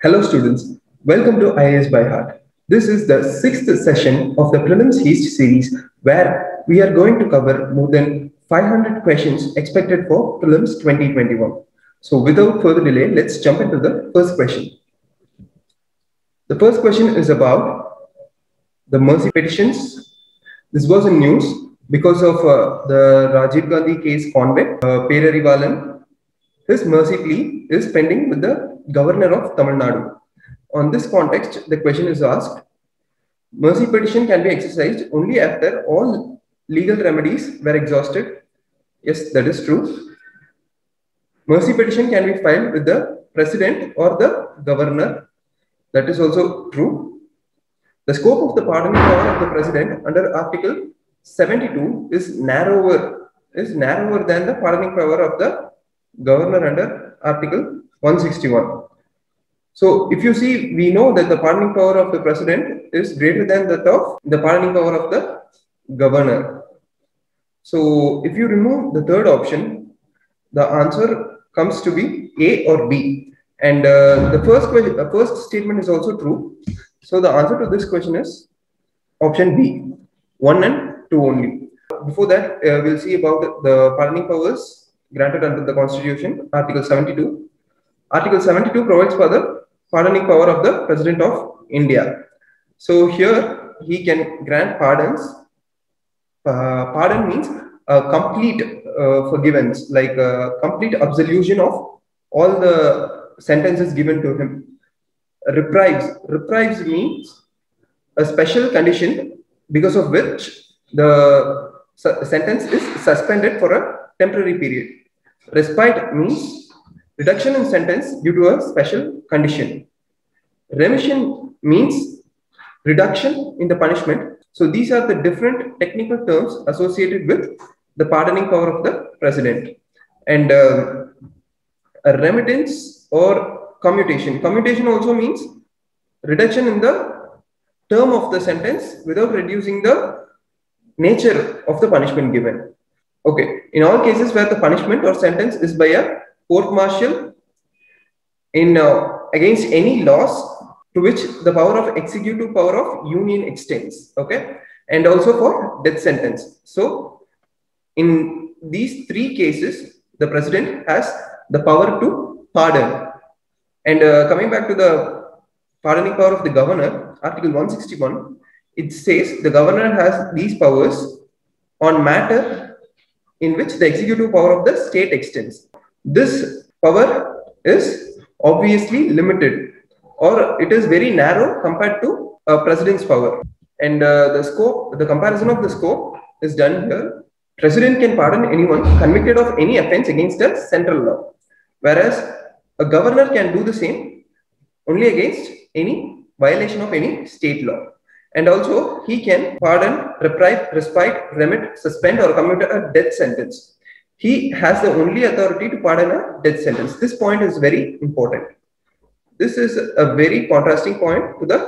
Hello students, welcome to IAS by Heart. This is the sixth session of the Prelims Heist series where we are going to cover more than 500 questions expected for Prelims 2021. So without further delay, let's jump into the first question. The first question is about the mercy petitions. This was in news because of uh, the Rajiv Gandhi case convict, uh, Perarivalan. His mercy plea is pending with the governor of Tamil Nadu. On this context, the question is asked, mercy petition can be exercised only after all legal remedies were exhausted. Yes, that is true. Mercy petition can be filed with the president or the governor. That is also true. The scope of the pardoning power of the president under Article 72 is narrower is narrower than the pardoning power of the governor under Article 161. So if you see, we know that the pardoning power of the president is greater than that of the pardoning power of the governor. So if you remove the third option, the answer comes to be A or B. And uh, the first question, the first statement is also true. So the answer to this question is option B, one and two only. Before that, uh, we'll see about the pardoning powers granted under the Constitution, Article 72. Article 72 provides for the pardoning power of the President of India. So here he can grant pardons. Uh, pardon means complete uh, forgiveness, like complete absolution of all the sentences given to him. Reprieves. Reprieves means a special condition because of which the sentence is suspended for a temporary period. Respite means reduction in sentence due to a special condition. Remission means reduction in the punishment. So these are the different technical terms associated with the pardoning power of the president. And uh, a remittance or commutation. Commutation also means reduction in the term of the sentence without reducing the nature of the punishment given. Okay, in all cases where the punishment or sentence is by a court martial in uh, against any laws to which the power of executive power of union extends. Okay, and also for death sentence. So, in these three cases, the president has the power to pardon. And uh, coming back to the pardoning power of the governor, Article 161, it says the governor has these powers on matter in which the executive power of the state extends. This power is obviously limited or it is very narrow compared to a president's power. And uh, the scope, the comparison of the scope is done here. President can pardon anyone convicted of any offense against a central law, whereas a governor can do the same only against any violation of any state law. And also, he can pardon, reprieve, respite, remit, suspend, or commute a death sentence. He has the only authority to pardon a death sentence. This point is very important. This is a very contrasting point to the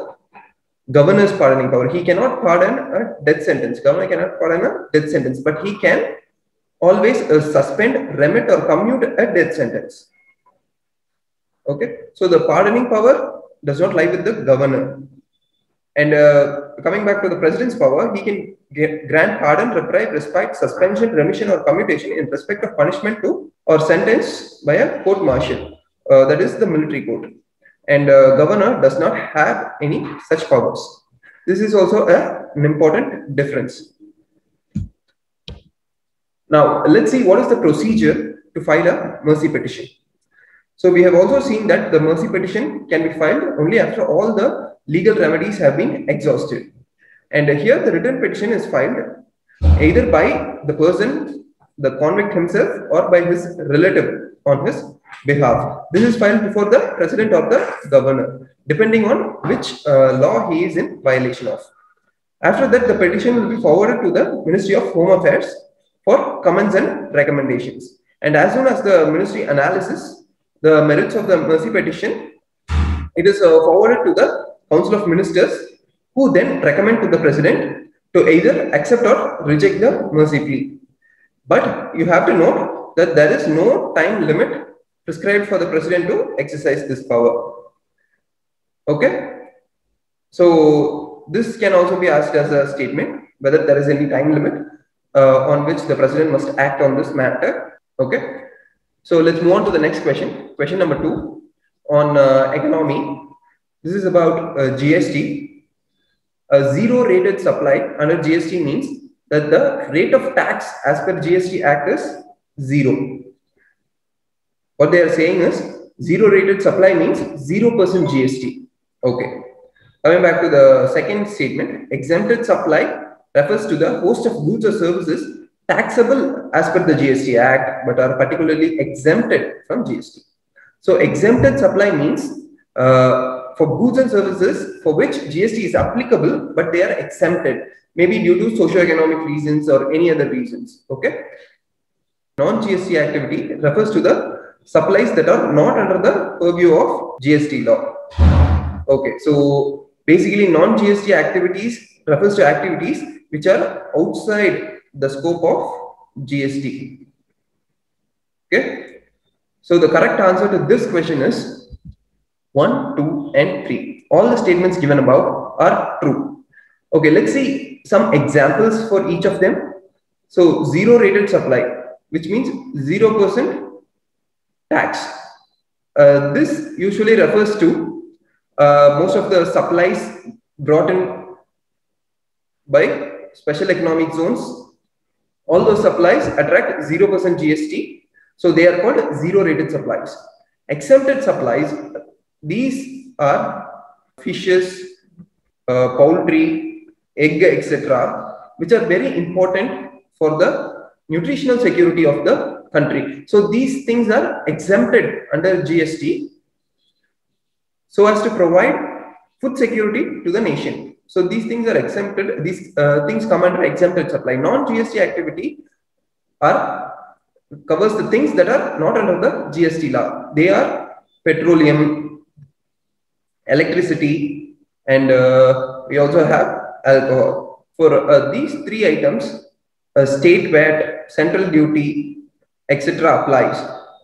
governor's pardoning power. He cannot pardon a death sentence. Governor cannot pardon a death sentence, but he can always uh, suspend, remit, or commute a death sentence. Okay, so the pardoning power does not lie with the governor. And uh, coming back to the president's power, he can grant pardon, reprieve, respite, suspension, remission, or commutation in respect of punishment to or sentence by a court martial. Uh, that is the military court. And uh, governor does not have any such powers. This is also a, an important difference. Now, let's see what is the procedure to file a mercy petition. So we have also seen that the mercy petition can be filed only after all the legal remedies have been exhausted. And here the written petition is filed either by the person, the convict himself, or by his relative on his behalf. This is filed before the president or the governor, depending on which uh, law he is in violation of. After that, the petition will be forwarded to the Ministry of Home Affairs for comments and recommendations. And as soon as the ministry analysis the merits of the mercy petition, it is uh, forwarded to the Council of Ministers, who then recommend to the President to either accept or reject the mercy plea. But you have to note that there is no time limit prescribed for the President to exercise this power. Okay. So this can also be asked as a statement, whether there is any time limit uh, on which the president must act on this matter. Okay. So let's move on to the next question. Question number two on uh, economy. This is about uh, GST. A zero rated supply under GST means that the rate of tax as per GST Act is zero. What they are saying is zero rated supply means 0% GST. Okay. Coming back to the second statement, exempted supply refers to the host of goods or services taxable as per the GST Act, but are particularly exempted from GST. So exempted supply means uh, for goods and services for which GST is applicable, but they are exempted, maybe due to socio-economic reasons or any other reasons. Okay. Non-GST activity refers to the supplies that are not under the purview of GST law. Okay, so basically non-GST activities refers to activities which are outside the scope of GST. Okay, so the correct answer to this question is 1, 2 and 3. All the statements given above are true. Okay, let's see some examples for each of them. So zero rated supply, which means 0% tax. Uh, this usually refers to uh, most of the supplies brought in by special economic zones all those supplies attract 0% GST. So they are called zero rated supplies. Exempted supplies, these are fishes, uh, poultry, egg, etc., which are very important for the nutritional security of the country. So these things are exempted under GST so as to provide food security to the nation. So these things are exempted. These uh, things come under exempted supply. Non-GST activity are covers the things that are not under the GST law. They are petroleum, electricity, and uh, we also have alcohol. For uh, these three items, a state VAT, central duty, etc. applies.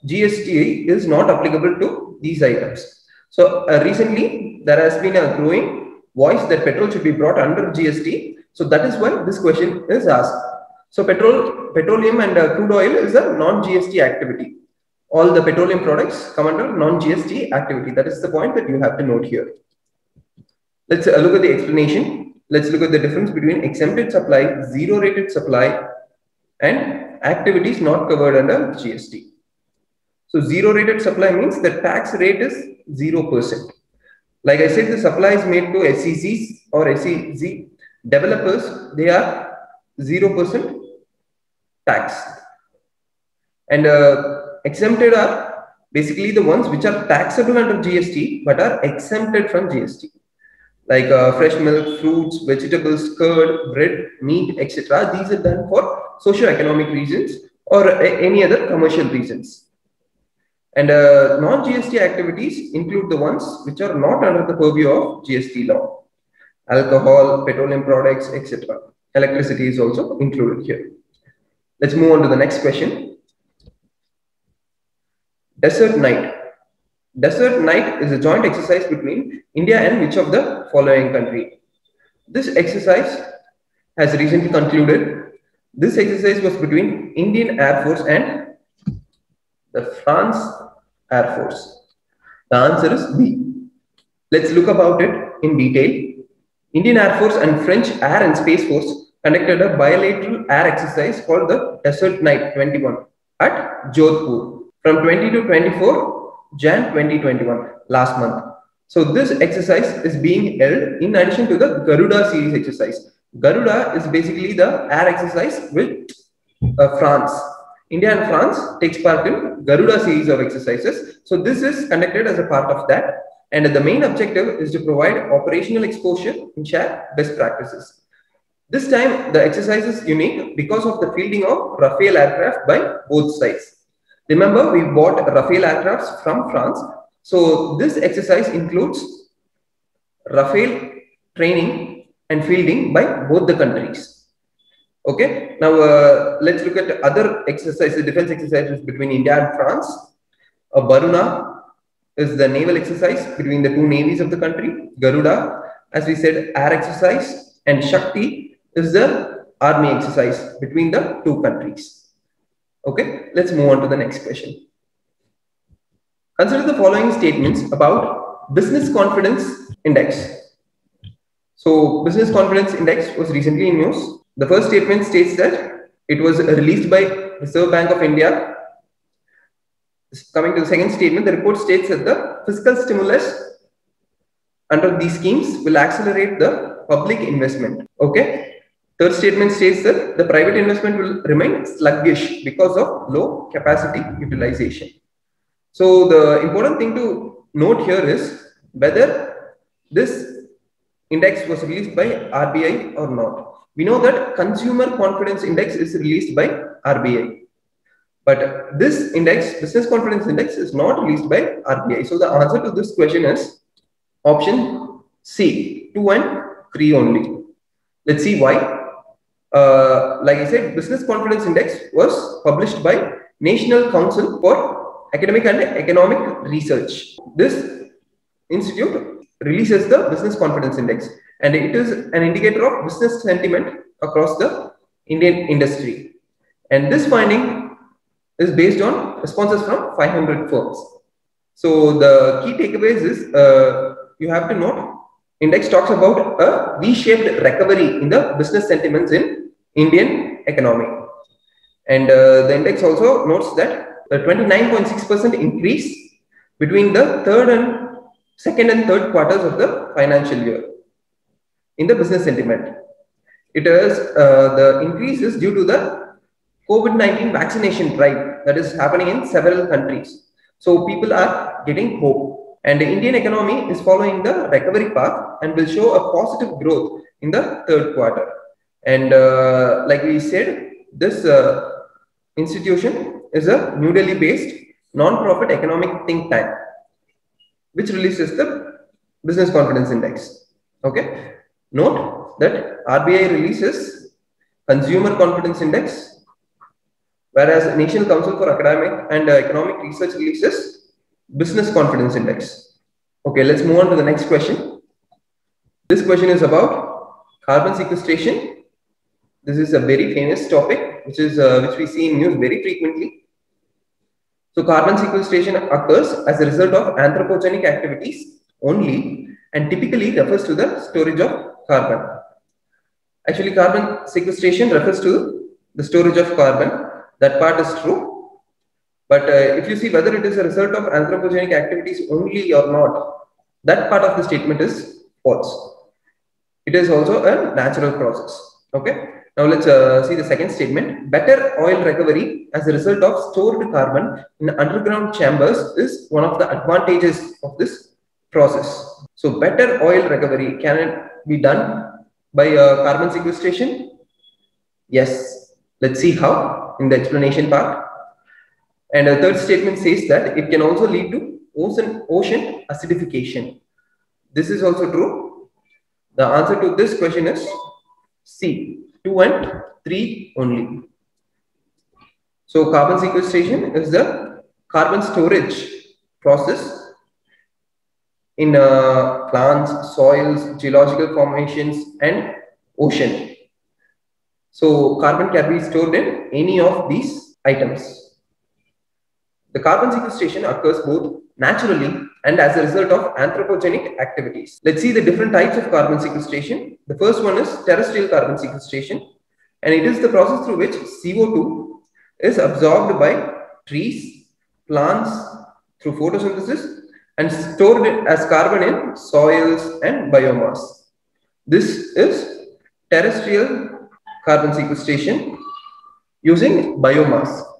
GST is not applicable to these items. So uh, recently, there has been a growing voice that petrol should be brought under GST. So that is why this question is asked. So petrol, petroleum and uh, crude oil is a non-GST activity. All the petroleum products come under non-GST activity. That is the point that you have to note here. Let's uh, look at the explanation. Let's look at the difference between exempted supply, zero rated supply, and activities not covered under GST. So zero rated supply means the tax rate is 0%. Like I said, the supply is made to SEZs or SEZ developers, they are 0% tax. And uh, exempted are basically the ones which are taxable under GST but are exempted from GST. Like uh, fresh milk, fruits, vegetables, curd, bread, meat, etc. These are done for socio-economic reasons or any other commercial reasons. And uh, non-GST activities include the ones which are not under the purview of GST law. Alcohol, petroleum products, etc. Electricity is also included here. Let's move on to the next question. Desert Knight. Desert Knight is a joint exercise between India and which of the following country? This exercise has recently concluded. This exercise was between Indian Air Force and the France Air Force? The answer is B. Let's look about it in detail. Indian Air Force and French Air and Space Force conducted a bilateral air exercise called the Desert Knight 21 at Jodhpur from 20 to 24 Jan 2021 last month. So this exercise is being held in addition to the Garuda series exercise. Garuda is basically the air exercise with uh, France India and France takes part in Garuda series of exercises. So this is conducted as a part of that. And the main objective is to provide operational exposure and share best practices. This time, the exercise is unique because of the fielding of Rafale aircraft by both sides. Remember, we bought Rafale aircrafts from France. So this exercise includes Rafale training and fielding by both the countries. Okay, now uh, let's look at other exercises, defense exercises between India and France. A Varuna, is the naval exercise between the two navies of the country. Garuda, as we said, air exercise. And Shakti is the army exercise between the two countries. Okay, let's move on to the next question. Consider the following statements about business confidence index. So business confidence index was recently in news. The first statement states that it was released by Reserve Bank of India coming to the second statement, the report states that the fiscal stimulus under these schemes will accelerate the public investment. Okay. Third statement states that the private investment will remain sluggish because of low capacity utilization. So the important thing to note here is whether this index was released by RBI or not. We know that consumer confidence index is released by RBI. But this index, business confidence index, is not released by RBI. So the answer to this question is option C, 2 and 3 only. Let's see why. Uh, like I said, business confidence index was published by National Council for Academic and Economic Research. This institute releases the business confidence index and it is an indicator of business sentiment across the Indian industry. And this finding is based on responses from 500 firms. So the key takeaways is uh, you have to note index talks about a V-shaped recovery in the business sentiments in Indian economy. And uh, the index also notes that a 29.6% increase between the third and second and third quarters of the financial year in the business sentiment. It is uh, the increase is due to the COVID-19 vaccination drive that is happening in several countries. So people are getting hope and the Indian economy is following the recovery path and will show a positive growth in the third quarter. And uh, like we said, this uh, institution is a New Delhi based non-profit economic think tank, which releases the business confidence index. Okay. Note that RBI releases consumer confidence index whereas National Council for Academic and uh, Economic Research releases Business Confidence Index. Okay, let's move on to the next question. This question is about carbon sequestration. This is a very famous topic, which is uh, which we see in news very frequently. So carbon sequestration occurs as a result of anthropogenic activities only and typically refers to the storage of carbon. Actually, carbon sequestration refers to the storage of carbon that part is true. But uh, if you see whether it is a result of anthropogenic activities only or not, that part of the statement is false. It is also a natural process. Okay. Now let's uh, see the second statement. Better oil recovery as a result of stored carbon in underground chambers is one of the advantages of this process. So better oil recovery can it be done by uh, carbon sequestration? Yes. Let's see how in the explanation part. And the third statement says that it can also lead to ocean, ocean acidification. This is also true. The answer to this question is C, 2 and 3 only. So carbon sequestration is the carbon storage process in uh, plants, soils, geological formations, and ocean. So carbon can be stored in any of these items. The carbon sequestration occurs both naturally and as a result of anthropogenic activities. Let's see the different types of carbon sequestration. The first one is terrestrial carbon sequestration and it is the process through which CO2 is absorbed by trees, plants through photosynthesis and stored as carbon in soils and biomass. This is terrestrial carbon sequestration using biomass.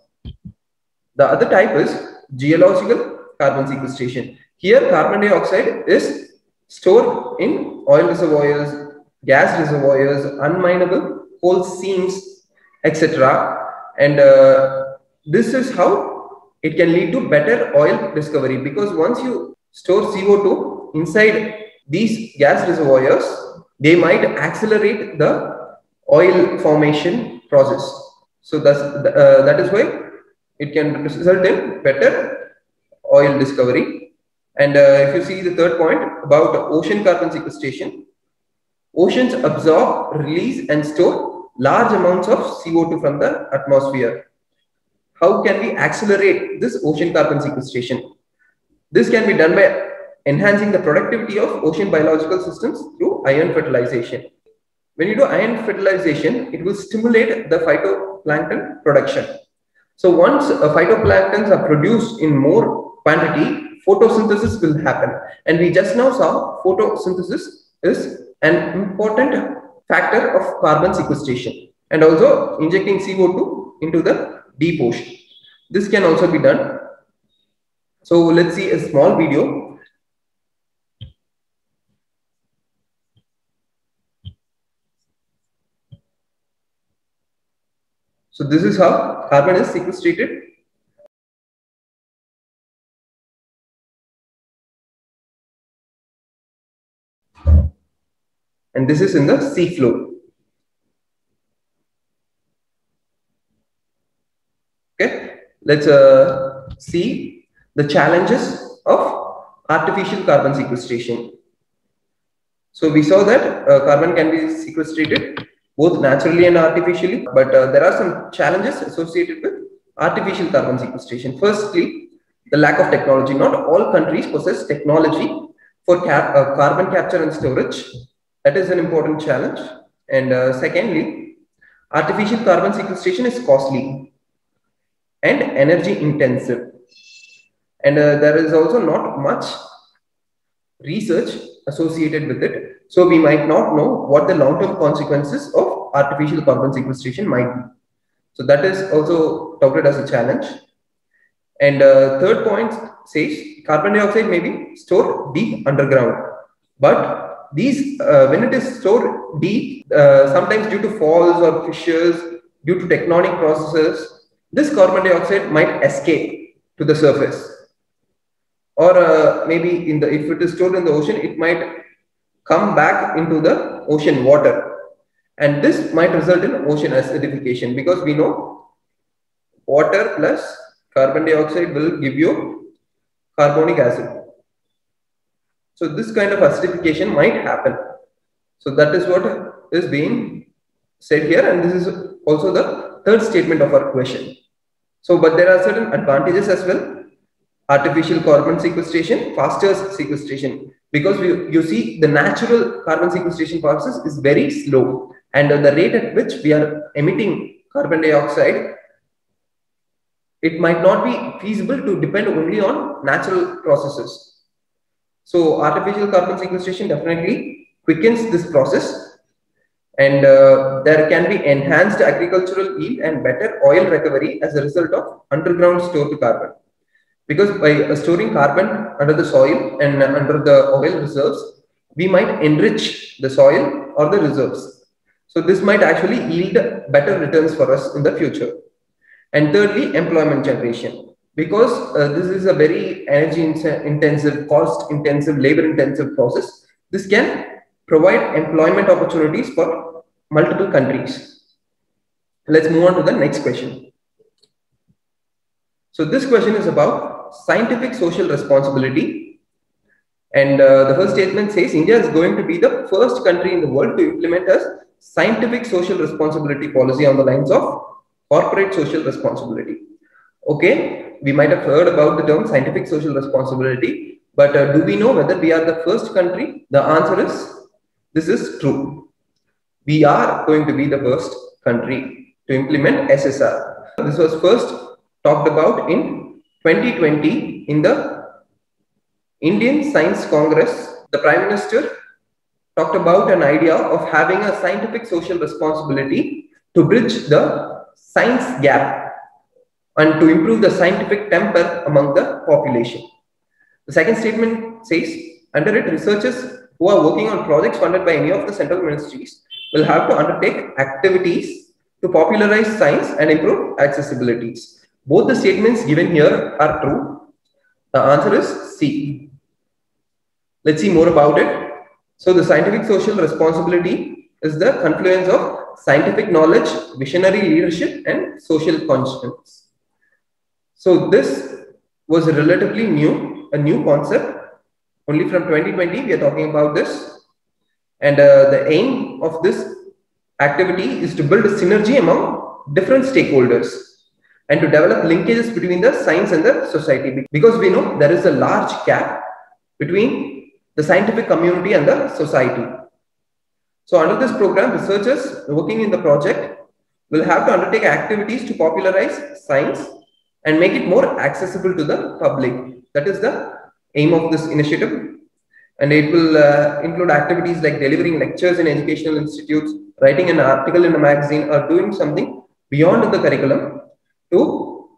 The other type is geological carbon sequestration. Here carbon dioxide is stored in oil reservoirs, gas reservoirs, unminable coal seams, etc. And uh, this is how it can lead to better oil discovery because once you store CO2 inside these gas reservoirs, they might accelerate the oil formation process. So that's, uh, that is why it can result in better oil discovery And uh, if you see the third point about ocean carbon sequestration, oceans absorb, release, and store large amounts of CO2 from the atmosphere. How can we accelerate this ocean carbon sequestration? This can be done by enhancing the productivity of ocean biological systems through iron fertilization. When you do iron fertilization, it will stimulate the phytoplankton production. So once uh, phytoplanktons are produced in more quantity, photosynthesis will happen. And we just now saw photosynthesis is an important factor of carbon sequestration and also injecting CO2 into the deep ocean. This can also be done. So let's see a small video So this is how carbon is sequestrated. And this is in the sea floor. Okay, let's uh, see the challenges of artificial carbon sequestration. So we saw that uh, carbon can be sequestrated both naturally and artificially. But uh, there are some challenges associated with artificial carbon sequestration. Firstly, the lack of technology. Not all countries possess technology for cap uh, carbon capture and storage. That is an important challenge. And uh, secondly, artificial carbon sequestration is costly and energy intensive. And uh, there is also not much research associated with it so we might not know what the long-term consequences of artificial carbon sequestration might be. So that is also touted as a challenge. And uh, third point says carbon dioxide may be stored deep underground. But these, uh, when it is stored deep, uh, sometimes due to falls or fissures, due to tectonic processes, this carbon dioxide might escape to the surface. Or uh, maybe in the if it is stored in the ocean, it might come back into the ocean water. And this might result in ocean acidification because we know water plus carbon dioxide will give you carbonic acid. So this kind of acidification might happen. So that is what is being said here. And this is also the third statement of our question. So, but there are certain advantages as well. Artificial carbon sequestration, faster sequestration because we, you see the natural carbon sequestration process is very slow. And the rate at which we are emitting carbon dioxide it might not be feasible to depend only on natural processes. So artificial carbon sequestration definitely quickens this process. And uh, there can be enhanced agricultural yield and better oil recovery as a result of underground stored carbon because by storing carbon under the soil and under the oil reserves, we might enrich the soil or the reserves. So this might actually yield better returns for us in the future. And thirdly, employment generation. Because uh, this is a very energy intensive, cost intensive, labor intensive process, this can provide employment opportunities for multiple countries. Let's move on to the next question. So this question is about scientific social responsibility. And uh, the first statement says India is going to be the first country in the world to implement a scientific social responsibility policy on the lines of corporate social responsibility. Okay, we might have heard about the term scientific social responsibility, but uh, do we know whether we are the first country? The answer is this is true. We are going to be the first country to implement SSR. This was first talked about in 2020 in the Indian Science Congress, the Prime Minister talked about an idea of having a scientific social responsibility to bridge the science gap and to improve the scientific temper among the population. The second statement says, under it, researchers who are working on projects funded by any of the central ministries will have to undertake activities to popularize science and improve accessibilities. Both the statements given here are true. The answer is C. Let's see more about it. So the scientific social responsibility is the confluence of scientific knowledge, visionary leadership, and social conscience. So this was relatively new, a new concept Only from 2020, we are talking about this. And uh, the aim of this activity is to build a synergy among different stakeholders and to develop linkages between the science and the society. Because we know there is a large gap between the scientific community and the society. So under this program, researchers working in the project will have to undertake activities to popularize science and make it more accessible to the public. That is the aim of this initiative. And it will uh, include activities like delivering lectures in educational institutes, writing an article in a magazine, or doing something beyond the curriculum to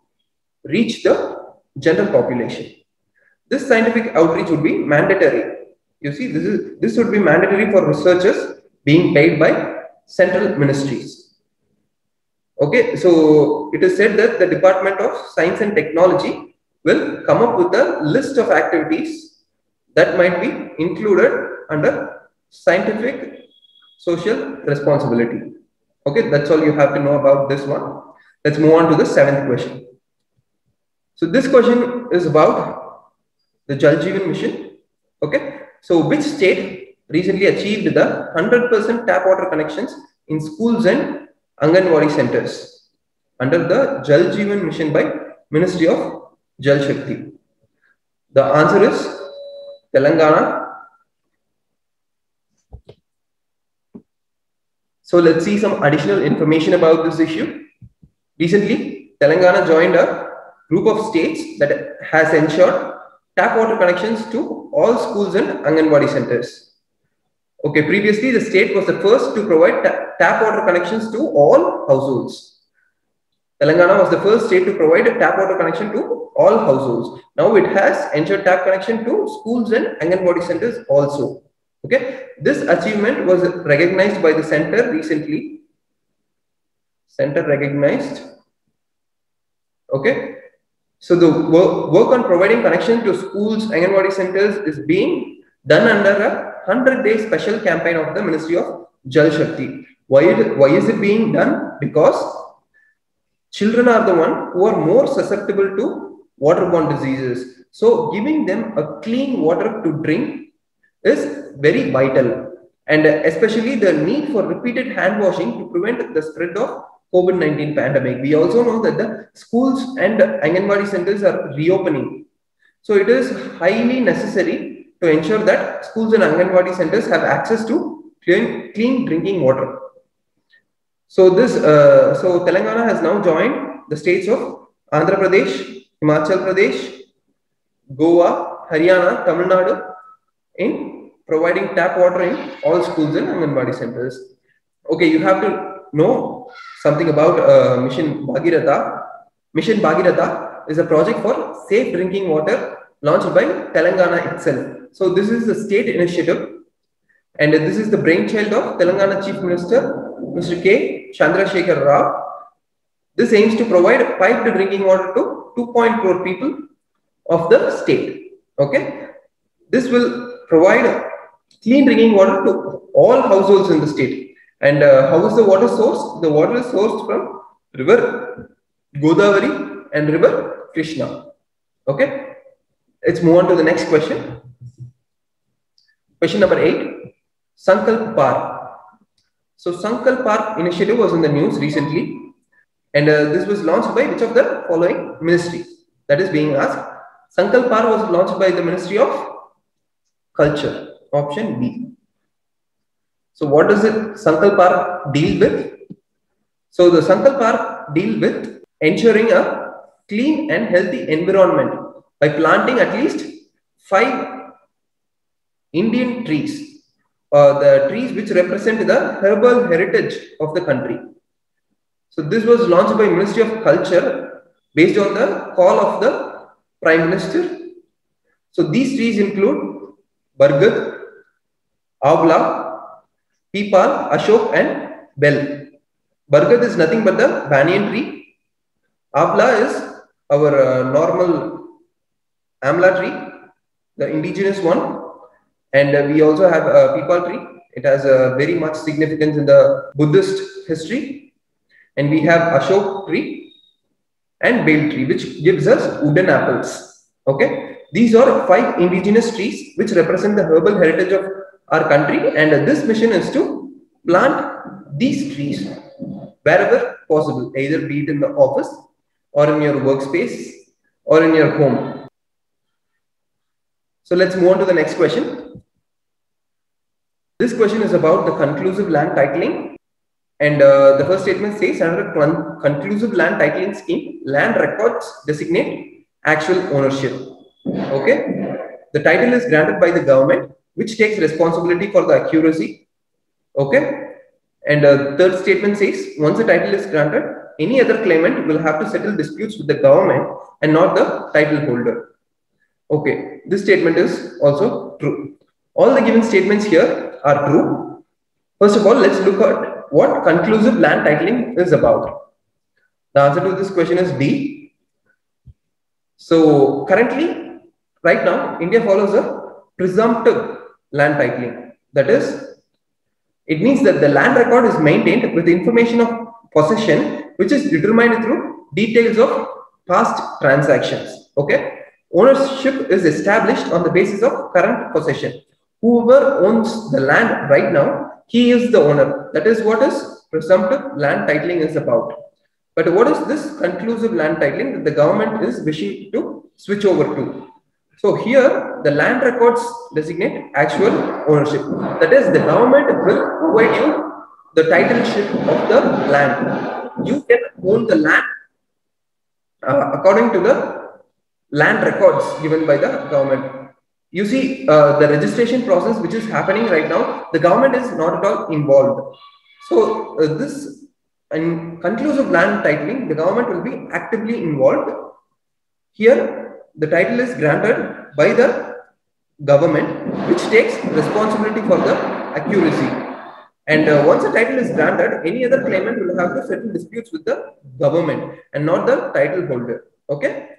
reach the general population. This scientific outreach would be mandatory. You see, this is this would be mandatory for researchers being paid by central ministries. Okay, so it is said that the Department of Science and Technology will come up with a list of activities that might be included under scientific social responsibility. Okay, that's all you have to know about this one. Let's move on to the seventh question. So this question is about the Jal Jeevan mission. Okay, so which state recently achieved the 100% tap water connections in schools and Anganwadi centers under the Jal Jeevan mission by Ministry of Jal Shakti? The answer is Telangana. So let's see some additional information about this issue. Recently, Telangana joined a group of states that has ensured tap water connections to all schools and Anganwadi centers. Okay, previously the state was the first to provide ta tap water connections to all households. Telangana was the first state to provide a tap water connection to all households. Now it has ensured tap connection to schools and Anganwadi centers also. Okay, this achievement was recognized by the center recently. Center recognized. Okay, so the work, work on providing connection to schools, Anganwadi centers is being done under a 100 day special campaign of the Ministry of Jal Shakti. Why, why is it being done? Because children are the one who are more susceptible to waterborne diseases. So giving them a clean water to drink is very vital. And especially the need for repeated hand washing to prevent the spread of COVID-19 pandemic. We also know that the schools and Anganwadi centers are reopening. So it is highly necessary to ensure that schools and Anganwadi centers have access to clean, clean drinking water. So this, uh, so Telangana has now joined the states of Andhra Pradesh, Himachal Pradesh, Goa, Haryana, Tamil Nadu in providing tap water in all schools and Anganwadi centers. Okay, you have to know something about uh, Mission Bhagiratha. Mission Bhagiratha is a project for safe drinking water launched by Telangana itself. So this is the state initiative and this is the brainchild of Telangana Chief Minister, Mr. K. Chandrasekhar Rao. This aims to provide piped drinking water to 2.4 people of the state. Okay. This will provide clean drinking water to all households in the state. And uh, how is the water sourced? The water is sourced from river Godavari and river Krishna. Okay. Let's move on to the next question. Question number eight, Sankalp Parv. So Sankalp Parv initiative was in the news recently and uh, this was launched by which of the following ministries? That is being asked. Sankalp Parv was launched by the Ministry of Culture, option B. So what does it Sankalp Parv deal with? So the Sankalp Parv deal with ensuring a clean and healthy environment by planting at least five Indian trees, uh, the trees which represent the herbal heritage of the country. So this was launched by Ministry of Culture based on the call of the Prime Minister. So these trees include Bargad, Avla, Peepal, Ashok and Bel. Bargad is nothing but the banyan tree. Avla is our uh, normal amla tree, the indigenous one and uh, we also have a peepal tree. It has a very much significance in the Buddhist history. And we have Ashok tree and Bel tree, which gives us wooden apples. Okay. These are five indigenous trees which represent the herbal heritage of our country and this mission is to plant these trees wherever possible, either be it in the office or in your workspace or in your home. So let's move on to the next question. This question is about the conclusive land titling. And uh, the first statement says under a conclusive land titling scheme, land records designate actual ownership. Okay. The title is granted by the government, which takes responsibility for the accuracy. Okay. And uh, third statement says once the title is granted, any other claimant will have to settle disputes with the government and not the title holder. Okay, this statement is also true. All the given statements here are true. First of all, let's look at what conclusive land titling is about. The answer to this question is B. So currently, right now, India follows a presumptive land titling. That is, it means that the land record is maintained with information of possession, which is determined through details of past transactions. Okay. Ownership is established on the basis of current possession. Whoever owns the land right now, he is the owner. That is what is presumptive land titling is about. But what is this conclusive land titling that the government is wishing to switch over to? So here the land records designate actual ownership. That is the government will provide you the titleship of the land. You can own the land uh, according to the land records given by the government. You see, uh, the registration process which is happening right now, the government is not at all involved. So uh, this in conclusive land titling, the government will be actively involved. Here, the title is granted by the government, which takes responsibility for the accuracy. And uh, once a title is granted, any other claimant will have to settle disputes with the government and not the title holder. Okay.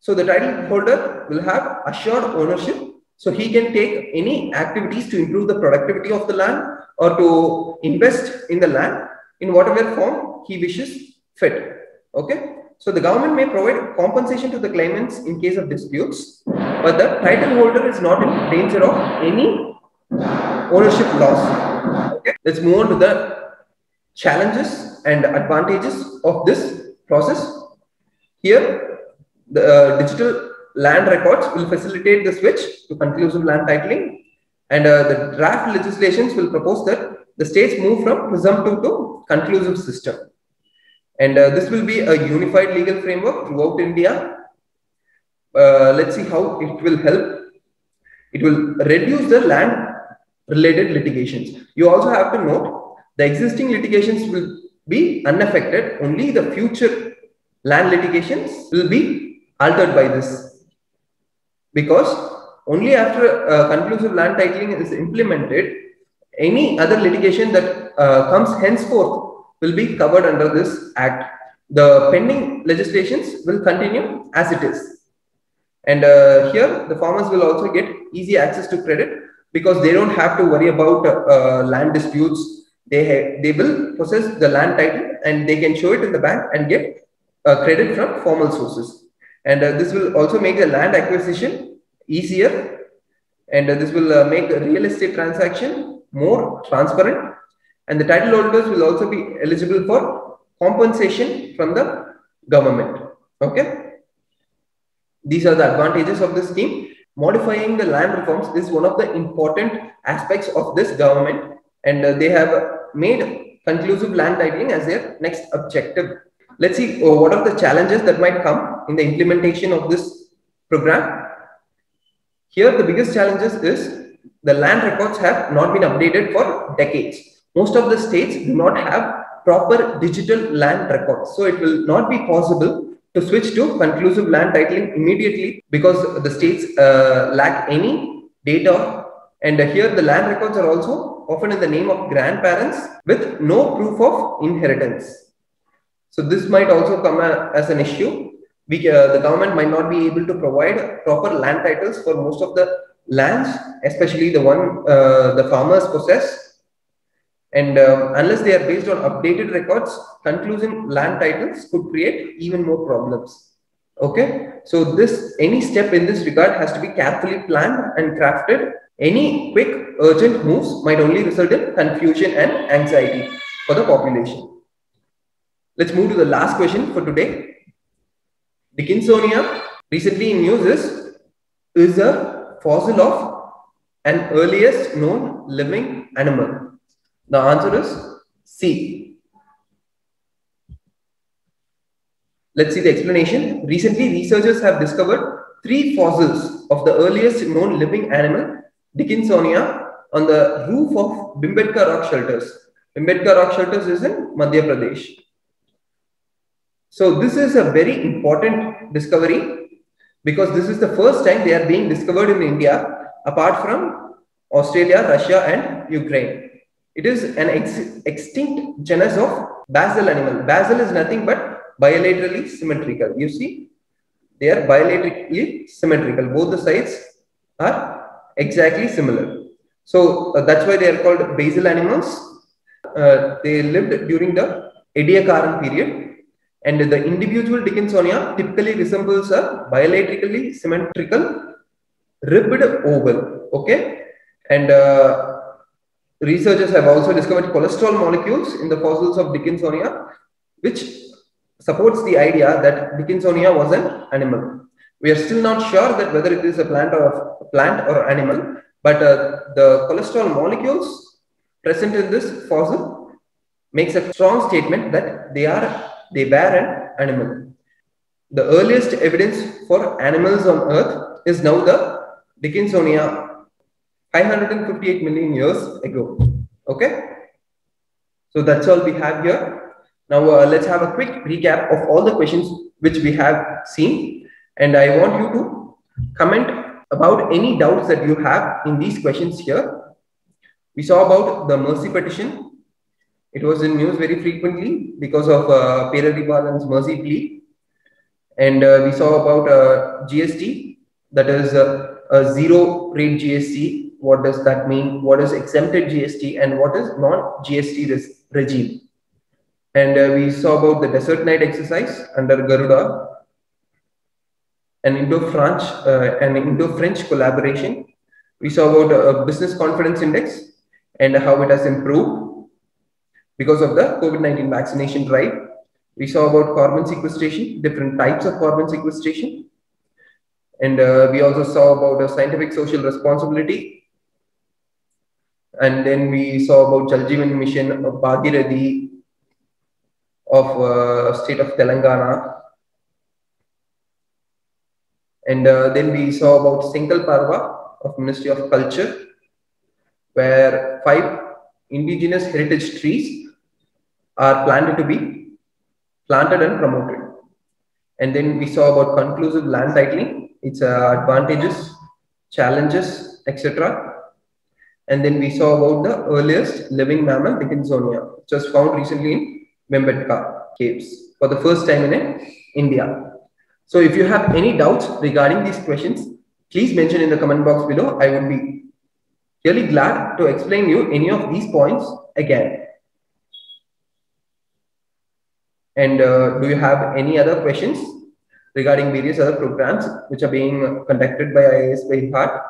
So the title holder will have assured ownership. So he can take any activities to improve the productivity of the land or to invest in the land in whatever form he wishes fit. Okay. So the government may provide compensation to the claimants in case of disputes, but the title holder is not in danger of any ownership loss. Okay. Let's move on to the challenges and advantages of this process. Here, the uh, digital land records will facilitate the switch to conclusive land titling and uh, the draft legislations will propose that the states move from presumptive to conclusive system. And uh, this will be a unified legal framework throughout India. Uh, let's see how it will help. It will reduce the land related litigations. You also have to note the existing litigations will be unaffected. Only the future land litigations will be altered by this because only after uh, conclusive land titling is implemented any other litigation that uh, comes henceforth will be covered under this act the pending legislations will continue as it is and uh, here the farmers will also get easy access to credit because they don't have to worry about uh, land disputes they they will possess the land title and they can show it in the bank and get uh, credit from formal sources and uh, this will also make the land acquisition easier. And uh, this will uh, make real estate transaction more transparent. And the title holders will also be eligible for compensation from the government. Okay. These are the advantages of this scheme. Modifying the land reforms is one of the important aspects of this government. And uh, they have made conclusive land titling as their next objective. Let's see uh, what are the challenges that might come in the implementation of this program. Here, the biggest challenges is the land records have not been updated for decades. Most of the states do not have proper digital land records. So it will not be possible to switch to conclusive land titling immediately because the states uh, lack any data. And uh, here the land records are also often in the name of grandparents with no proof of inheritance. So this might also come as an issue. We, uh, the government might not be able to provide proper land titles for most of the lands, especially the one uh, the farmers possess. And um, unless they are based on updated records, conclusive land titles could create even more problems. Okay, so this any step in this regard has to be carefully planned and crafted. Any quick, urgent moves might only result in confusion and anxiety for the population. Let's move to the last question for today. Dickinsonia, recently in news, is, is a fossil of an earliest known living animal. The answer is C. Let's see the explanation. Recently, researchers have discovered three fossils of the earliest known living animal, Dickinsonia, on the roof of Bhimbetka rock shelters. Bhimbetka rock shelters is in Madhya Pradesh. So this is a very important discovery because this is the first time they are being discovered in India apart from Australia, Russia and Ukraine. It is an ex extinct genus of basal animal. Basal is nothing but bilaterally symmetrical. You see, they are bilaterally symmetrical. Both the sides are exactly similar. So uh, that's why they are called basal animals. Uh, they lived during the Ediacaran period. And the individual Dickinsonia typically resembles a bilaterally symmetrical ribbed oval. Okay. And uh, researchers have also discovered cholesterol molecules in the fossils of Dickinsonia, which supports the idea that Dickinsonia was an animal. We are still not sure that whether it is a plant or a plant or animal, but uh, the cholesterol molecules present in this fossil makes a strong statement that they are they were an animal. The earliest evidence for animals on Earth is now the Dickinsonia 558 million years ago. Okay. So that's all we have here. Now uh, let's have a quick recap of all the questions which we have seen. And I want you to comment about any doubts that you have in these questions here. We saw about the mercy petition. It was in news very frequently because of uh, Perarivalan's mercy plea. And uh, we saw about uh, GST, that is uh, a zero rate GST. What does that mean? What is exempted GST and what is non-GST regime? And uh, we saw about the Desert Knight exercise under Garuda, an Indo-French uh, an Indo-French collaboration. We saw about a business confidence index and how it has improved because of the COVID-19 vaccination drive. We saw about carbon sequestration, different types of carbon sequestration. And uh, we also saw about a scientific social responsibility. And then we saw about Jal Mission, of Bhagirathi, of uh, state of Telangana. And uh, then we saw about Sankalp Parv of Ministry of Culture, where five indigenous heritage trees are planned to be planted and promoted. And then we saw about conclusive land titling, its uh, advantages, challenges, etc. And then we saw about the earliest living mammal, Dickinsonia, which was found recently in Bhimbetka caves for the first time in India. So if you have any doubts regarding these questions, please mention in the comment box below. I would be really glad to explain you any of these points again. And uh, do you have any other questions regarding various other programs which are being conducted by IAS by?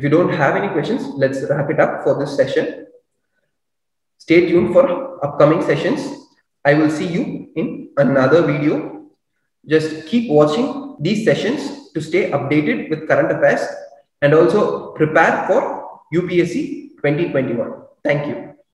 If you don't have any questions, let's wrap it up for this session. Stay tuned for upcoming sessions. I will see you in another video. Just keep watching these sessions to stay updated with current affairs and also prepare for UPSC 2021. Thank you.